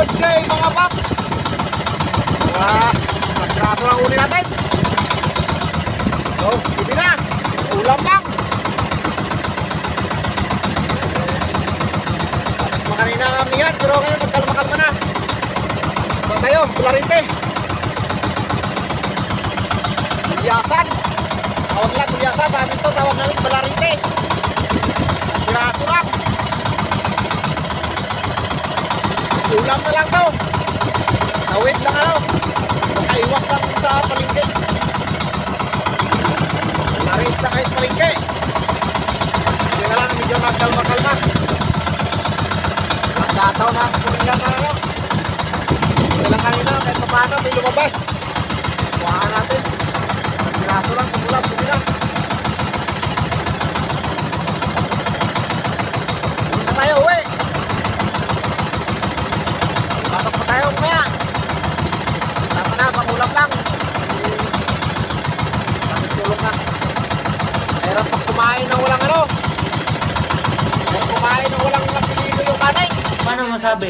good day mga paps. Mga pagkraso lang uli natin. So, hindi na. Ulam lang. Patas pa kanina kami yan, pero ngayon nagkalma-kalma na. So tayo. Tawag lang dami to, tawag Ulam na lang to. Tawid lang ano. Makaiwas lang sa palengke. Naris na kayo sa palengke. Hindi na lang, medyo nagkalma-kalma. Nagkataon na kuningan na ano. Hindi lang kanina, kahit pa paano, may lumabas. Kuhaan natin. Kumain ng walang ano. Meron kumain ng walang napilido yung kanay. Paano masabi?